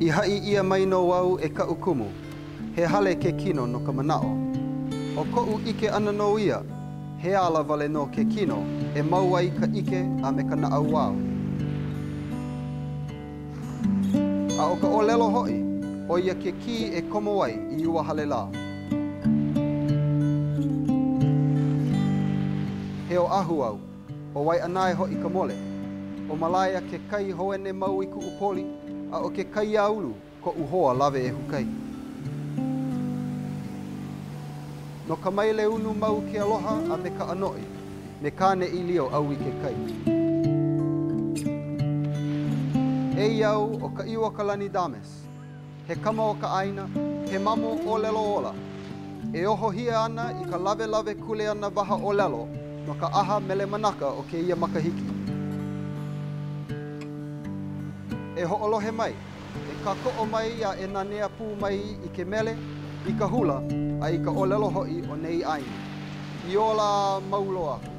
I haʻi ʻia mai nō au e kaʻu kumu, he hale ke kino no ka manaʻo, ʻo koʻu ʻike ʻana nō ia, he ala wale nō ke kino e mau ai ka ʻike a me ka naʻauao. A ʻo ka ʻōlelo hoʻi, ʻo ia ke kī e komo ai i ua hale lā. He Oʻahu au, ʻo Waiʻanae hoʻi ka mole. ʻO Malaea ke kai hoene mau i kuʻu poli, a ʻo ke Kaiāulu koʻu hoa lawe ehu kai. No Kamaileunu mau ke aloha a me ka ʻanoʻi, me Kāneʻīlio ʻau i ke kai. Eia au ʻo Kaʻiuokalani Damas, he kama o ka ʻāina, he mamo ʻōlelo ola, e ohohia ana i ka lawelawe kuleana waha ʻōlelo no ka ʻAha Mele Manaka o kēia makahiki. E hoʻolohe mai. E kākoʻo mai a e nanea pū mai i ke mele, i ka hula, a i ka ʻōlelo hoʻi o nei ʻāina. I ola mau loa aku.